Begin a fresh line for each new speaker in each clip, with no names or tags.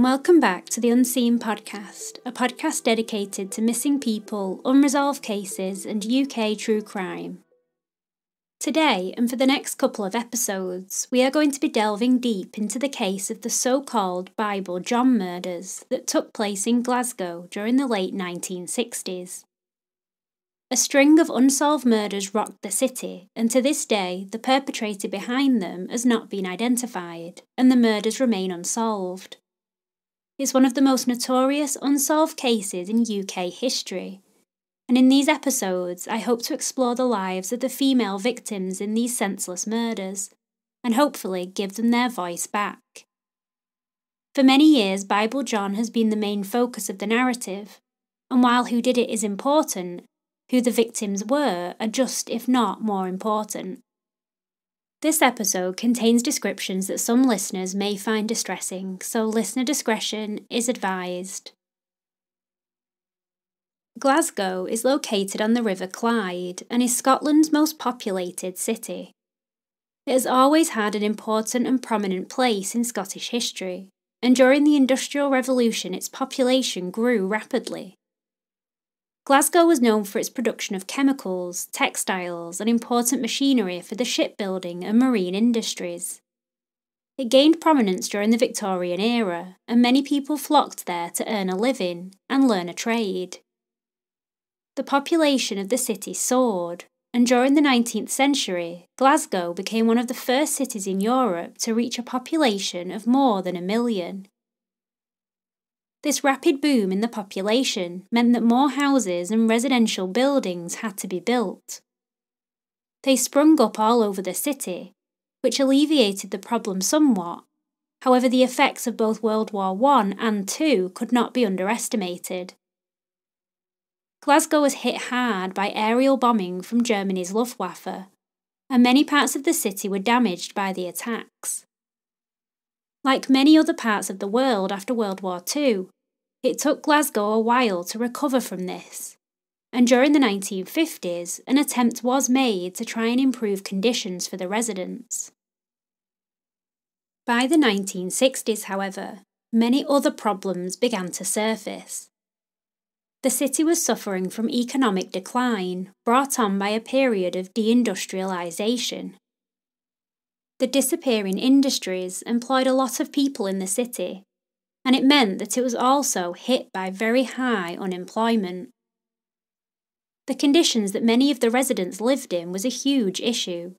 and welcome back to the Unseen Podcast, a podcast dedicated to missing people, unresolved cases, and UK true crime. Today, and for the next couple of episodes, we are going to be delving deep into the case of the so called Bible John murders that took place in Glasgow during the late 1960s. A string of unsolved murders rocked the city, and to this day, the perpetrator behind them has not been identified, and the murders remain unsolved. It's one of the most notorious unsolved cases in UK history, and in these episodes, I hope to explore the lives of the female victims in these senseless murders, and hopefully give them their voice back. For many years, Bible John has been the main focus of the narrative, and while who did it is important, who the victims were are just, if not more important. This episode contains descriptions that some listeners may find distressing, so listener discretion is advised. Glasgow is located on the River Clyde and is Scotland's most populated city. It has always had an important and prominent place in Scottish history, and during the Industrial Revolution its population grew rapidly. Glasgow was known for its production of chemicals, textiles, and important machinery for the shipbuilding and marine industries. It gained prominence during the Victorian era, and many people flocked there to earn a living and learn a trade. The population of the city soared, and during the 19th century, Glasgow became one of the first cities in Europe to reach a population of more than a million. This rapid boom in the population meant that more houses and residential buildings had to be built. They sprung up all over the city, which alleviated the problem somewhat. However, the effects of both World War I and II could not be underestimated. Glasgow was hit hard by aerial bombing from Germany's Luftwaffe, and many parts of the city were damaged by the attacks. Like many other parts of the world after World War II, it took Glasgow a while to recover from this, and during the 1950s, an attempt was made to try and improve conditions for the residents. By the 1960s, however, many other problems began to surface. The city was suffering from economic decline brought on by a period of deindustrialisation the disappearing industries employed a lot of people in the city, and it meant that it was also hit by very high unemployment. The conditions that many of the residents lived in was a huge issue.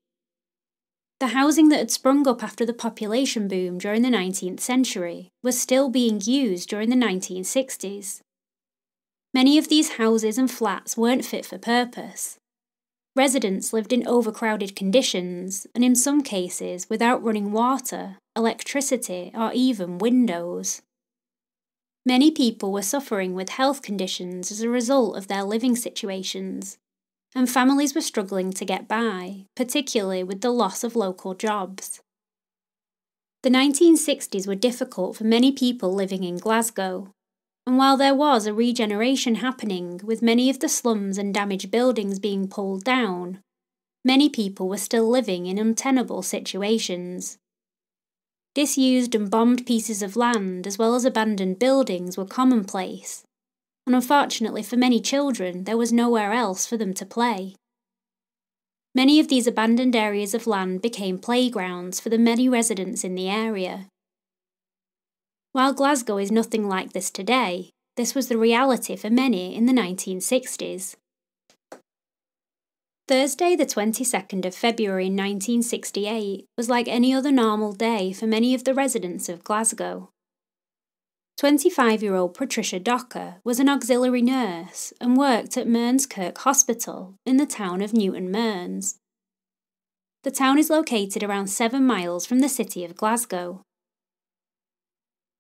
The housing that had sprung up after the population boom during the 19th century was still being used during the 1960s. Many of these houses and flats weren't fit for purpose, Residents lived in overcrowded conditions, and in some cases without running water, electricity, or even windows. Many people were suffering with health conditions as a result of their living situations, and families were struggling to get by, particularly with the loss of local jobs. The 1960s were difficult for many people living in Glasgow, and while there was a regeneration happening with many of the slums and damaged buildings being pulled down, many people were still living in untenable situations. Disused and bombed pieces of land, as well as abandoned buildings, were commonplace, and unfortunately for many children, there was nowhere else for them to play. Many of these abandoned areas of land became playgrounds for the many residents in the area, while Glasgow is nothing like this today, this was the reality for many in the 1960s. Thursday, the 22nd of February 1968, was like any other normal day for many of the residents of Glasgow. 25 year old Patricia Docker was an auxiliary nurse and worked at Mearns Kirk Hospital in the town of Newton Mearns. The town is located around seven miles from the city of Glasgow.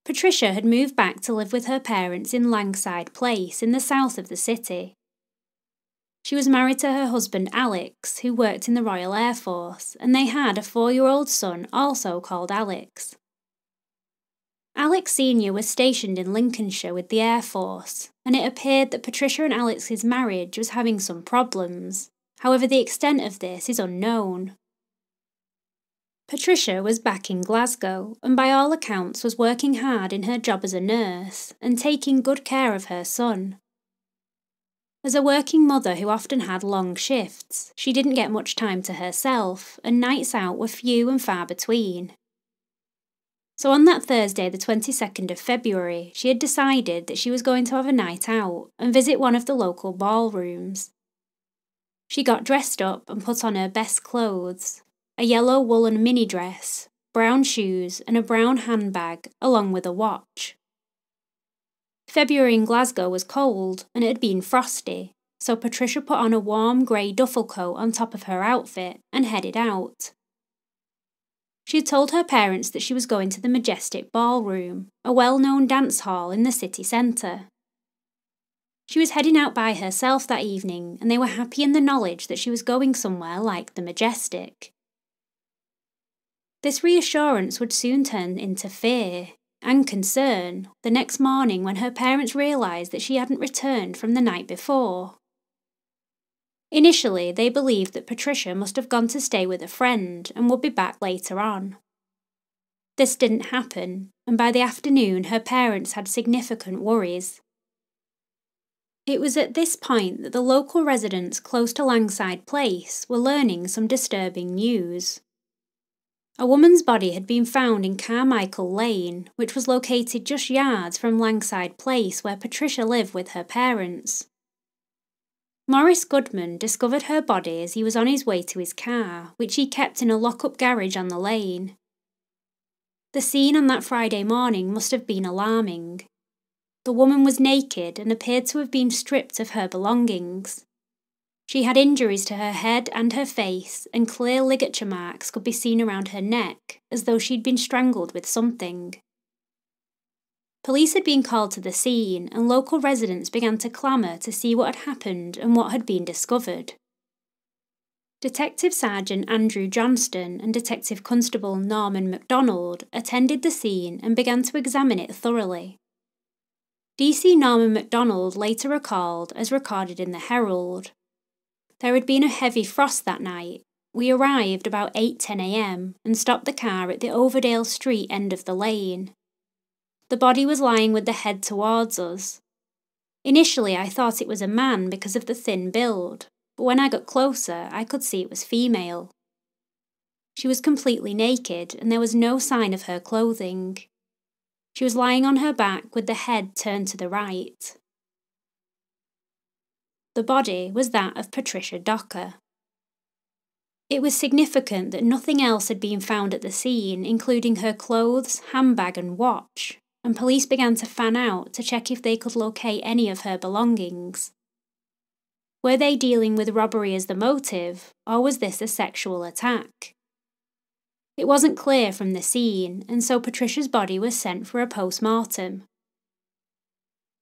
Patricia had moved back to live with her parents in Langside Place in the south of the city. She was married to her husband Alex, who worked in the Royal Air Force, and they had a four year old son also called Alex. Alex Sr. was stationed in Lincolnshire with the Air Force, and it appeared that Patricia and Alex's marriage was having some problems. However, the extent of this is unknown. Patricia was back in Glasgow and by all accounts was working hard in her job as a nurse and taking good care of her son. As a working mother who often had long shifts, she didn't get much time to herself and nights out were few and far between. So on that Thursday, the 22nd of February, she had decided that she was going to have a night out and visit one of the local ballrooms. She got dressed up and put on her best clothes, a yellow woolen mini dress, brown shoes, and a brown handbag, along with a watch. February in Glasgow was cold and it had been frosty, so Patricia put on a warm grey duffel coat on top of her outfit and headed out. She had told her parents that she was going to the Majestic Ballroom, a well known dance hall in the city centre. She was heading out by herself that evening, and they were happy in the knowledge that she was going somewhere like the Majestic. This reassurance would soon turn into fear and concern the next morning when her parents realised that she hadn't returned from the night before. Initially, they believed that Patricia must have gone to stay with a friend and would be back later on. This didn't happen, and by the afternoon, her parents had significant worries. It was at this point that the local residents close to Langside Place were learning some disturbing news. A woman's body had been found in Carmichael Lane, which was located just yards from Langside Place where Patricia lived with her parents. Morris Goodman discovered her body as he was on his way to his car, which he kept in a lock up garage on the lane. The scene on that Friday morning must have been alarming. The woman was naked and appeared to have been stripped of her belongings. She had injuries to her head and her face, and clear ligature marks could be seen around her neck, as though she'd been strangled with something. Police had been called to the scene, and local residents began to clamour to see what had happened and what had been discovered. Detective Sergeant Andrew Johnston and Detective Constable Norman MacDonald attended the scene and began to examine it thoroughly. DC Norman MacDonald later recalled, as recorded in the Herald, there had been a heavy frost that night. We arrived about 8.10am and stopped the car at the Overdale Street end of the lane. The body was lying with the head towards us. Initially, I thought it was a man because of the thin build, but when I got closer, I could see it was female. She was completely naked and there was no sign of her clothing. She was lying on her back with the head turned to the right. The body was that of Patricia Docker. It was significant that nothing else had been found at the scene, including her clothes, handbag, and watch, and police began to fan out to check if they could locate any of her belongings. Were they dealing with robbery as the motive, or was this a sexual attack? It wasn't clear from the scene, and so Patricia's body was sent for a post mortem.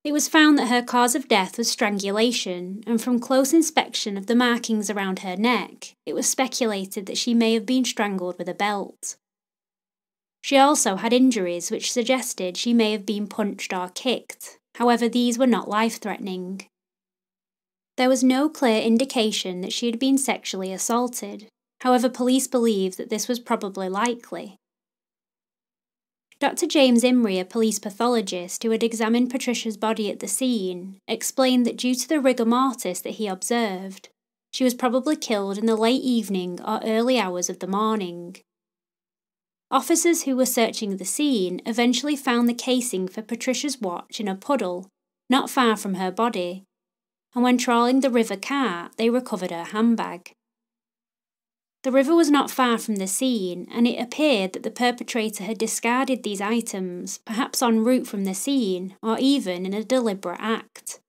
It was found that her cause of death was strangulation, and from close inspection of the markings around her neck, it was speculated that she may have been strangled with a belt. She also had injuries which suggested she may have been punched or kicked, however, these were not life threatening. There was no clear indication that she had been sexually assaulted, however, police believe that this was probably likely. Dr. James Imrie, a police pathologist who had examined Patricia's body at the scene, explained that due to the rigor mortis that he observed, she was probably killed in the late evening or early hours of the morning. Officers who were searching the scene eventually found the casing for Patricia's watch in a puddle, not far from her body, and when trawling the River Cart, they recovered her handbag. The river was not far from the scene, and it appeared that the perpetrator had discarded these items, perhaps en route from the scene, or even in a deliberate act.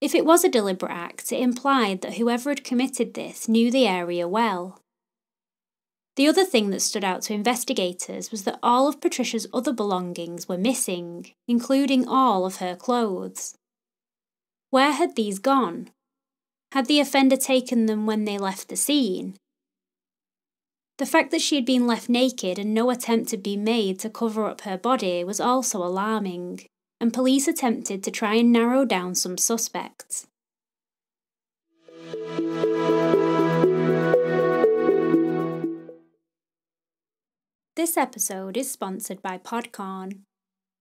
If it was a deliberate act, it implied that whoever had committed this knew the area well. The other thing that stood out to investigators was that all of Patricia's other belongings were missing, including all of her clothes. Where had these gone? Had the offender taken them when they left the scene? The fact that she had been left naked and no attempt had been made to cover up her body was also alarming, and police attempted to try and narrow down some suspects. This episode is sponsored by Podcorn,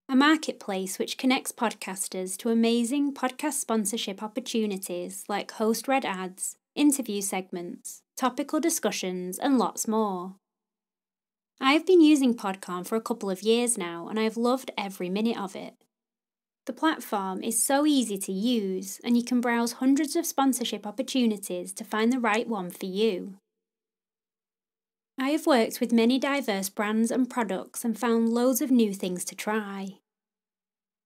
a marketplace which connects podcasters to amazing podcast sponsorship opportunities like host read ads, interview segments, topical discussions, and lots more. I have been using Podcorn for a couple of years now and I have loved every minute of it. The platform is so easy to use, and you can browse hundreds of sponsorship opportunities to find the right one for you. I have worked with many diverse brands and products and found loads of new things to try.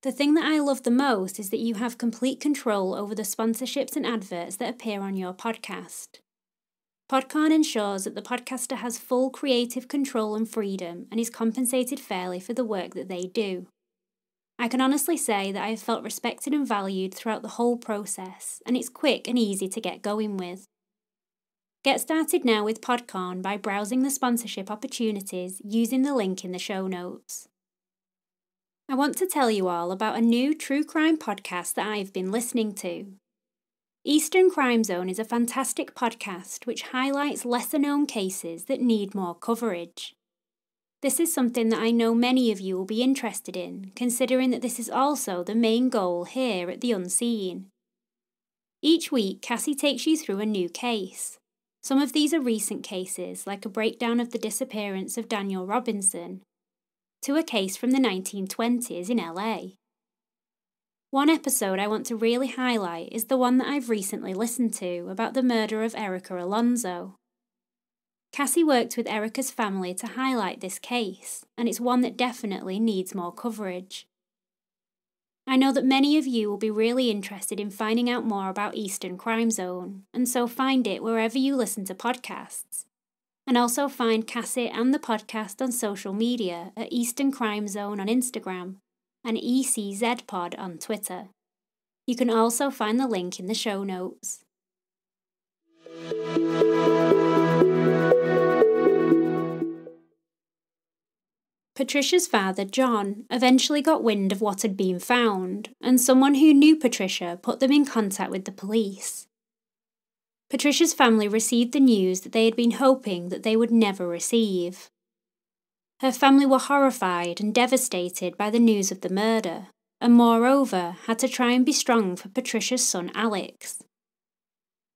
The thing that I love the most is that you have complete control over the sponsorships and adverts that appear on your podcast. Podcorn ensures that the podcaster has full creative control and freedom and is compensated fairly for the work that they do. I can honestly say that I have felt respected and valued throughout the whole process, and it's quick and easy to get going with. Get started now with Podcorn by browsing the sponsorship opportunities using the link in the show notes. I want to tell you all about a new true crime podcast that I have been listening to. Eastern Crime Zone is a fantastic podcast which highlights lesser known cases that need more coverage. This is something that I know many of you will be interested in, considering that this is also the main goal here at The Unseen. Each week, Cassie takes you through a new case. Some of these are recent cases, like a breakdown of the disappearance of Daniel Robinson, to a case from the 1920s in LA. One episode I want to really highlight is the one that I've recently listened to about the murder of Erica Alonso. Cassie worked with Erica's family to highlight this case, and it's one that definitely needs more coverage. I know that many of you will be really interested in finding out more about Eastern Crime Zone, and so find it wherever you listen to podcasts. And also find Cassie and the podcast on social media at Eastern Crime Zone on Instagram and ECZPod on Twitter. You can also find the link in the show notes. Patricia's father, John, eventually got wind of what had been found, and someone who knew Patricia put them in contact with the police. Patricia's family received the news that they had been hoping that they would never receive. Her family were horrified and devastated by the news of the murder, and moreover had to try and be strong for Patricia's son Alex.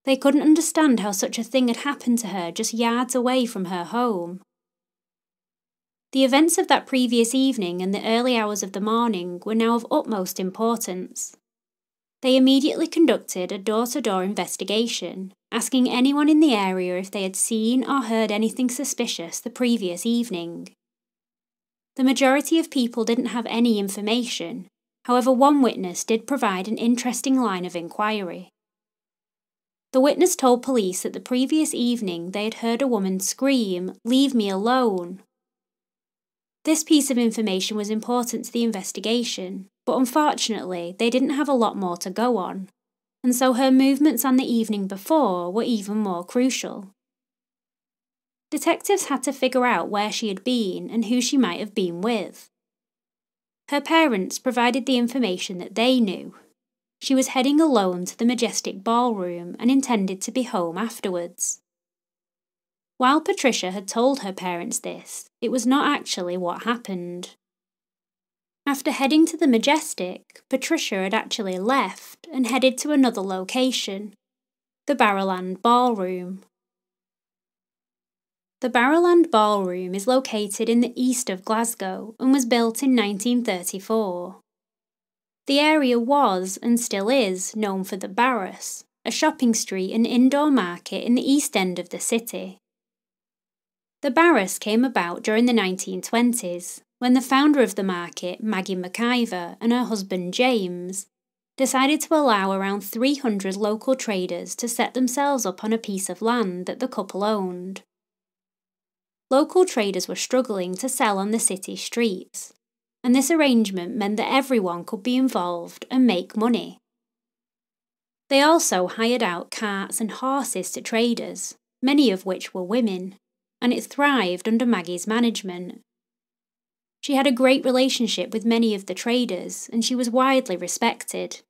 They couldn't understand how such a thing had happened to her just yards away from her home. The events of that previous evening and the early hours of the morning were now of utmost importance. They immediately conducted a door to door investigation, asking anyone in the area if they had seen or heard anything suspicious the previous evening. The majority of people didn't have any information, however, one witness did provide an interesting line of inquiry. The witness told police that the previous evening they had heard a woman scream, Leave me alone, this piece of information was important to the investigation, but unfortunately, they didn't have a lot more to go on, and so her movements on the evening before were even more crucial. Detectives had to figure out where she had been and who she might have been with. Her parents provided the information that they knew. She was heading alone to the majestic ballroom and intended to be home afterwards. While Patricia had told her parents this, it was not actually what happened. After heading to the Majestic, Patricia had actually left and headed to another location, the Barrowland Ballroom. The Barrowland Ballroom is located in the east of Glasgow and was built in 1934. The area was, and still is, known for the Barras, a shopping street and indoor market in the east end of the city. The Barras came about during the 1920s, when the founder of the market, Maggie McIver, and her husband James, decided to allow around 300 local traders to set themselves up on a piece of land that the couple owned. Local traders were struggling to sell on the city streets, and this arrangement meant that everyone could be involved and make money. They also hired out carts and horses to traders, many of which were women and it thrived under Maggie's management. She had a great relationship with many of the traders, and she was widely respected.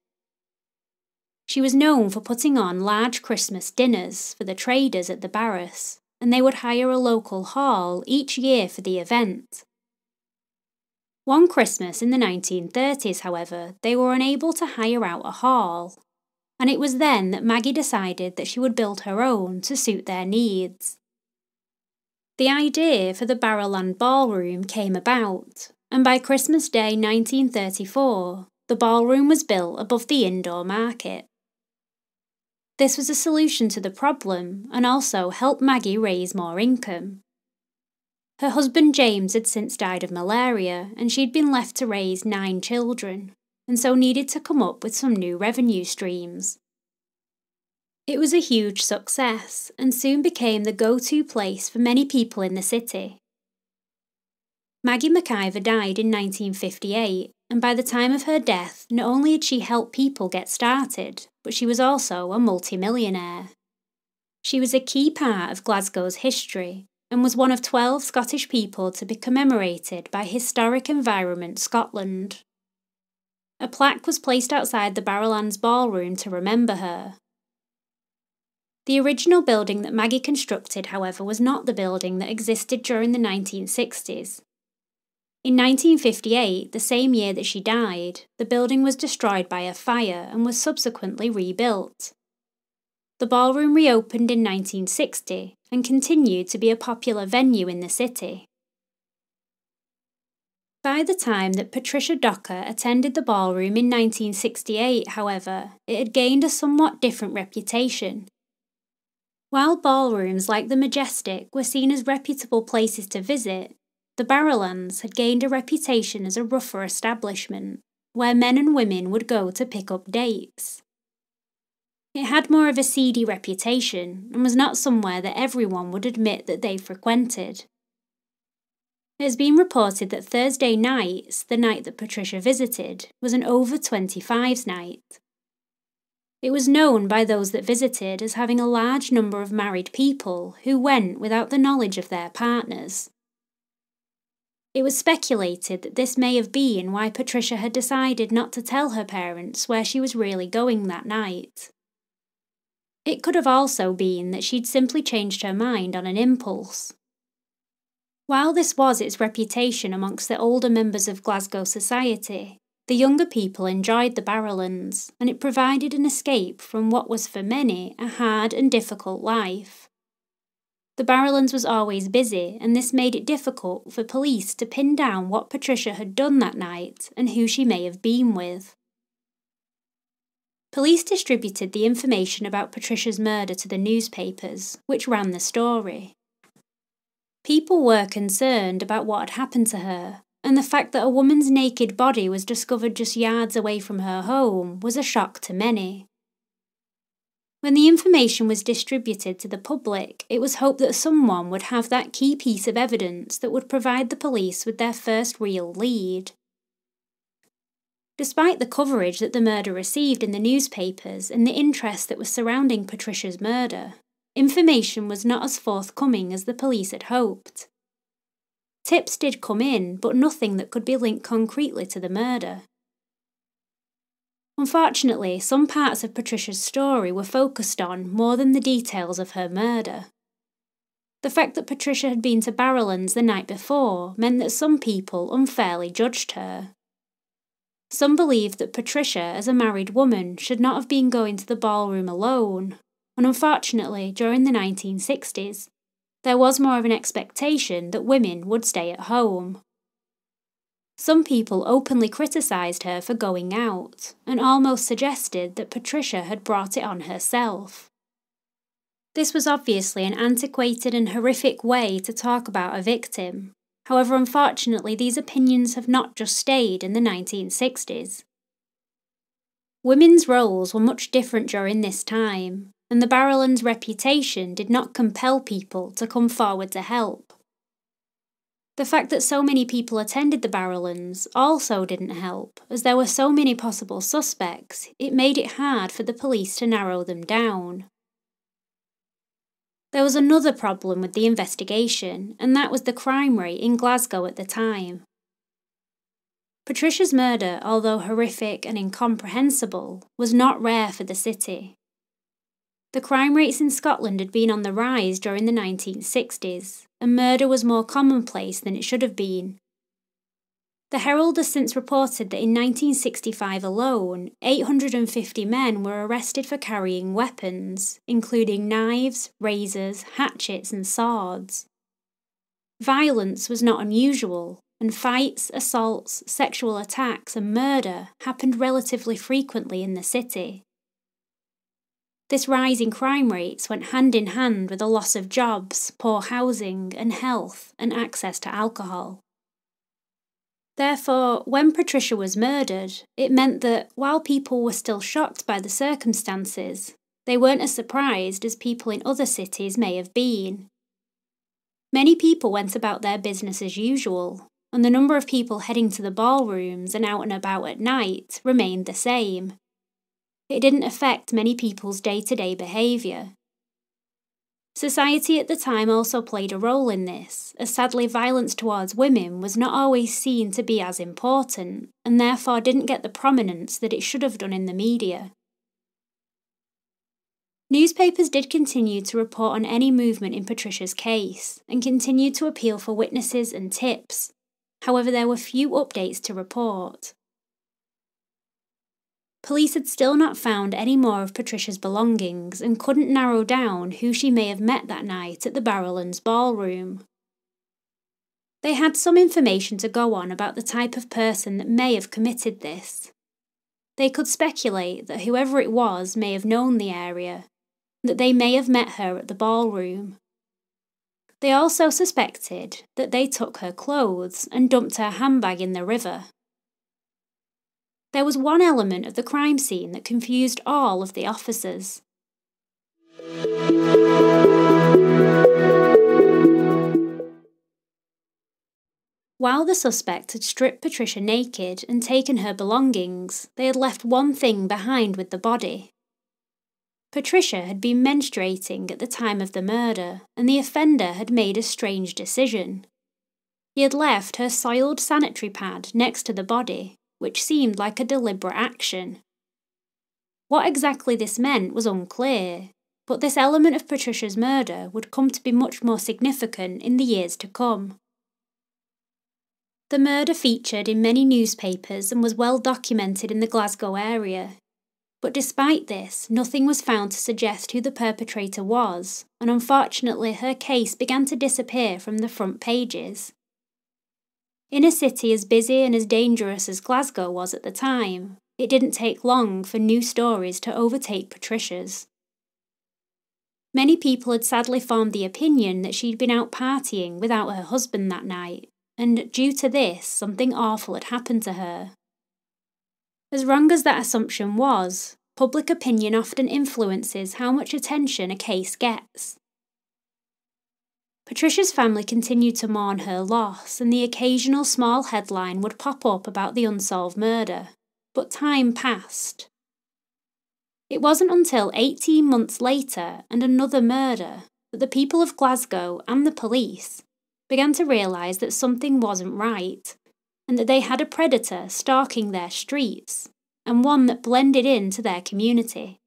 She was known for putting on large Christmas dinners for the traders at the Barras, and they would hire a local hall each year for the event. One Christmas in the 1930s, however, they were unable to hire out a hall, and it was then that Maggie decided that she would build her own to suit their needs. The idea for the Barrowland Ballroom came about, and by Christmas Day 1934, the ballroom was built above the indoor market. This was a solution to the problem and also helped Maggie raise more income. Her husband James had since died of malaria and she'd been left to raise nine children, and so needed to come up with some new revenue streams. It was a huge success and soon became the go to place for many people in the city. Maggie McIver died in 1958, and by the time of her death, not only had she helped people get started, but she was also a multimillionaire. She was a key part of Glasgow's history and was one of 12 Scottish people to be commemorated by Historic Environment Scotland. A plaque was placed outside the Barrowlands Ballroom to remember her, the original building that Maggie constructed, however, was not the building that existed during the 1960s. In 1958, the same year that she died, the building was destroyed by a fire and was subsequently rebuilt. The ballroom reopened in 1960 and continued to be a popular venue in the city. By the time that Patricia Docker attended the ballroom in 1968, however, it had gained a somewhat different reputation while ballrooms like the Majestic were seen as reputable places to visit, the Barrowlands had gained a reputation as a rougher establishment, where men and women would go to pick up dates. It had more of a seedy reputation and was not somewhere that everyone would admit that they frequented. It has been reported that Thursday nights, the night that Patricia visited, was an over 25s night. It was known by those that visited as having a large number of married people who went without the knowledge of their partners. It was speculated that this may have been why Patricia had decided not to tell her parents where she was really going that night. It could have also been that she'd simply changed her mind on an impulse. While this was its reputation amongst the older members of Glasgow society, the younger people enjoyed the Barrowlands, and it provided an escape from what was for many a hard and difficult life. The Barrowlands was always busy, and this made it difficult for police to pin down what Patricia had done that night and who she may have been with. Police distributed the information about Patricia's murder to the newspapers, which ran the story. People were concerned about what had happened to her, and the fact that a woman's naked body was discovered just yards away from her home was a shock to many. When the information was distributed to the public, it was hoped that someone would have that key piece of evidence that would provide the police with their first real lead. Despite the coverage that the murder received in the newspapers and the interest that was surrounding Patricia's murder, information was not as forthcoming as the police had hoped. Tips did come in, but nothing that could be linked concretely to the murder. Unfortunately, some parts of Patricia's story were focused on more than the details of her murder. The fact that Patricia had been to Barrowlands the night before meant that some people unfairly judged her. Some believed that Patricia, as a married woman, should not have been going to the ballroom alone, and unfortunately, during the 1960s, there was more of an expectation that women would stay at home. Some people openly criticised her for going out and almost suggested that Patricia had brought it on herself. This was obviously an antiquated and horrific way to talk about a victim. However, unfortunately, these opinions have not just stayed in the 1960s. Women's roles were much different during this time, and the Barrowlands' reputation did not compel people to come forward to help. The fact that so many people attended the Barrowlands also didn't help, as there were so many possible suspects, it made it hard for the police to narrow them down. There was another problem with the investigation, and that was the crime rate in Glasgow at the time. Patricia's murder, although horrific and incomprehensible, was not rare for the city. The crime rates in Scotland had been on the rise during the 1960s, and murder was more commonplace than it should have been. The Herald has since reported that in 1965 alone, 850 men were arrested for carrying weapons, including knives, razors, hatchets, and swords. Violence was not unusual, and fights, assaults, sexual attacks, and murder happened relatively frequently in the city. This rise in crime rates went hand in hand with a loss of jobs, poor housing and health, and access to alcohol. Therefore, when Patricia was murdered, it meant that while people were still shocked by the circumstances, they weren't as surprised as people in other cities may have been. Many people went about their business as usual, and the number of people heading to the ballrooms and out and about at night remained the same it didn't affect many people's day to day behaviour. Society at the time also played a role in this, as sadly violence towards women was not always seen to be as important, and therefore didn't get the prominence that it should have done in the media. Newspapers did continue to report on any movement in Patricia's case, and continued to appeal for witnesses and tips. However, there were few updates to report. Police had still not found any more of Patricia's belongings and couldn't narrow down who she may have met that night at the Barrowlands ballroom. They had some information to go on about the type of person that may have committed this. They could speculate that whoever it was may have known the area, that they may have met her at the ballroom. They also suspected that they took her clothes and dumped her handbag in the river. There was one element of the crime scene that confused all of the officers. While the suspect had stripped Patricia naked and taken her belongings, they had left one thing behind with the body. Patricia had been menstruating at the time of the murder, and the offender had made a strange decision. He had left her soiled sanitary pad next to the body, which seemed like a deliberate action. What exactly this meant was unclear, but this element of Patricia's murder would come to be much more significant in the years to come. The murder featured in many newspapers and was well documented in the Glasgow area. But despite this, nothing was found to suggest who the perpetrator was, and unfortunately, her case began to disappear from the front pages. In a city as busy and as dangerous as Glasgow was at the time, it didn't take long for new stories to overtake Patricia's. Many people had sadly formed the opinion that she'd been out partying without her husband that night, and due to this, something awful had happened to her. As wrong as that assumption was, public opinion often influences how much attention a case gets. Patricia's family continued to mourn her loss, and the occasional small headline would pop up about the unsolved murder. But time passed. It wasn't until 18 months later and another murder that the people of Glasgow and the police began to realise that something wasn't right, and that they had a predator stalking their streets, and one that blended into their community.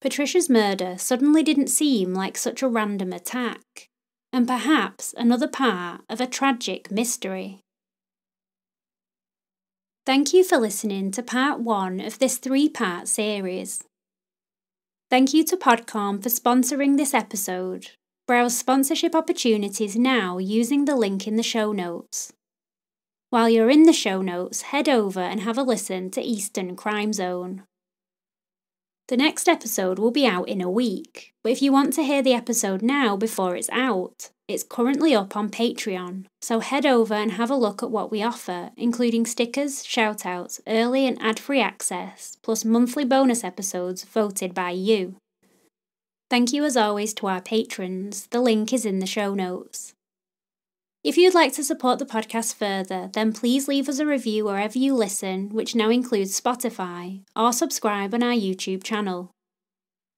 Patricia's murder suddenly didn't seem like such a random attack, and perhaps another part of a tragic mystery. Thank you for listening to part one of this three part series. Thank you to Podcorn for sponsoring this episode. Browse sponsorship opportunities now using the link in the show notes. While you're in the show notes, head over and have a listen to Eastern Crime Zone. The next episode will be out in a week, but if you want to hear the episode now before it's out, it's currently up on Patreon, so head over and have a look at what we offer, including stickers, shoutouts, early and ad free access, plus monthly bonus episodes voted by you. Thank you as always to our patrons, the link is in the show notes. If you'd like to support the podcast further, then please leave us a review wherever you listen, which now includes Spotify, or subscribe on our YouTube channel.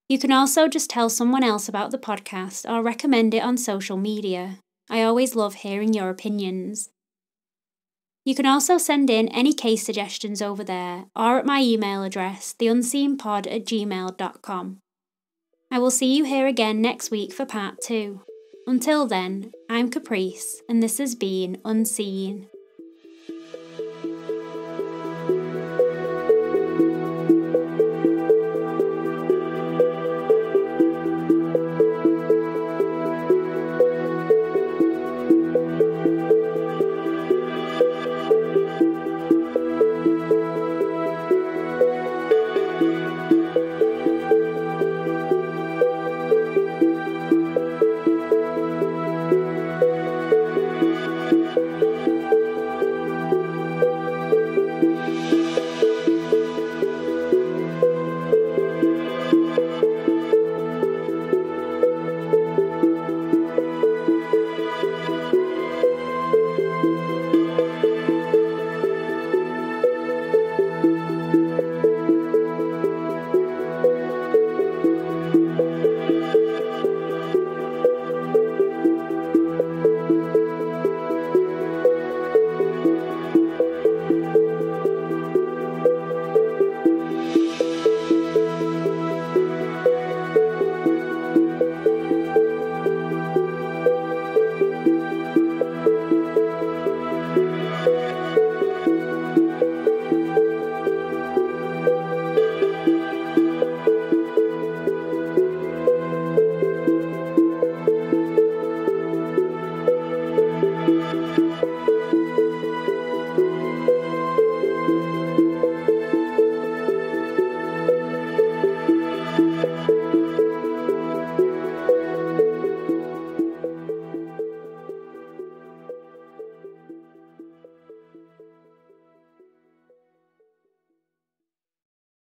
You can also just tell someone else about the podcast or recommend it on social media. I always love hearing your opinions. You can also send in any case suggestions over there or at my email address, theunseenpod at gmail.com. I will see you here again next week for part two. Until then, I'm Caprice, and this has been Unseen.